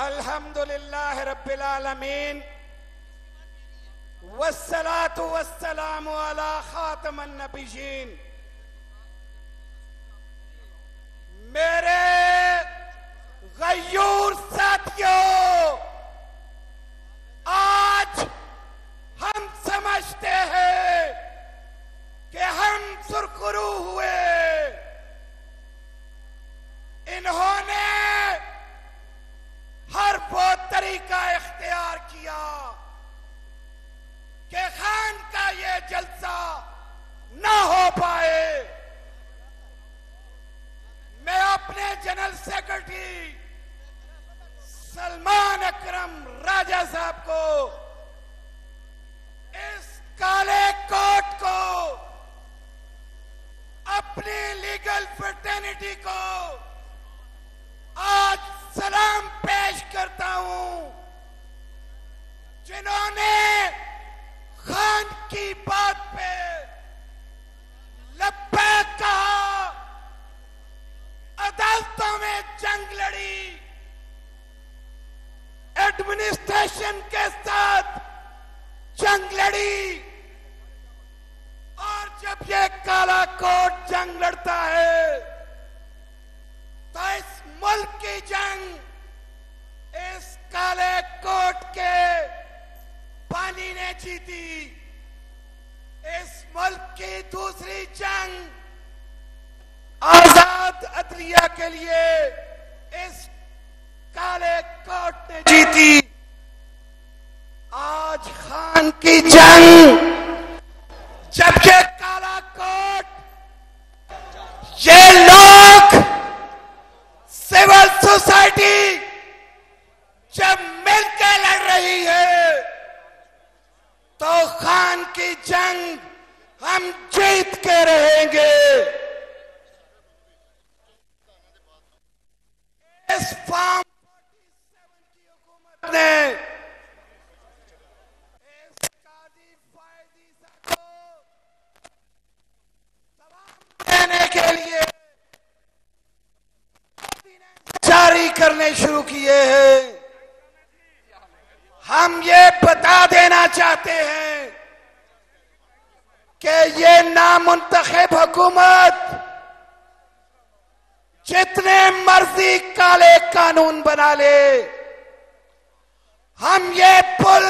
अल्हम्दुलिल्लाह रब्बिल आलमीन वस्सलातु वस्सलामु अला खातमन नबीयीन मेरे गयूर साथियों आज हम समझते हैं कि हम सुरखरू हुए इन्होंने हर वो तरीका इख्तियार किया कि खान का ये जलसा ना हो पाए मैं अपने जनरल सेक्रेटरी सलमान अकरम राजा साहब को, इस काले कोट को, अपनी लीगल फ्रेटर्निटी को आज सलाम पेश करता हूँ, जिन्होंने खान की बात जंग लड़ी। एडमिनिस्ट्रेशन के साथ जंग लड़ी। और जब ये काला कोट जंग लड़ता है तो इस मुल्क की जंग इस काले कोट के पानी ने जीती। इस मुल्क की दूसरी जंग आज़ाद अदलिया के लिए ने जीती। आज खान की जंग। जब ये काला कोट, ये लोग सिविल सोसाइटी जब मिलकर लड़ रही है तो खान की जंग हम जीत के रहेंगे इस फॉर्म 47 की हुकूमत ने इस काजी फायदीसा को जवाब देने के लिए शुरू किए हैं। हम ये बता देना चाहते हैं कि ये नामुंतखब हुकूमत जितने मर्ज़ी काले कानून बना ले, हम ये पुल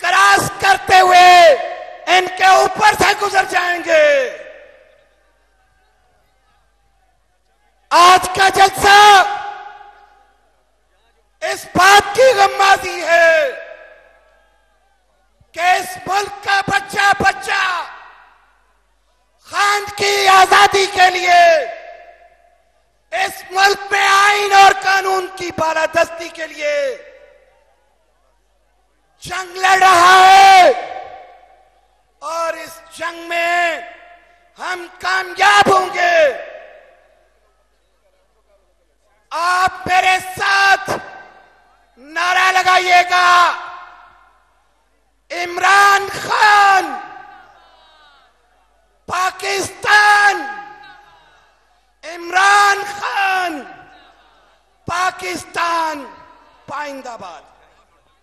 क्रॉस करते हुए इनके ऊपर से गुजर जाएँगे। आज का जलसा इस बात की गम्माजी है कि इस मुल्क का बच्चा बच्चा खान की आज़ादी के लिए इस मुल्क में आइन और कानून की बालादस्ती के लिए जंग लड़ रहा है। और इस जंग में हम कामयाब होंगे। आप मेरे साथ नारा लगाइएगा। Imran Khan, Pakistan, Paindabad.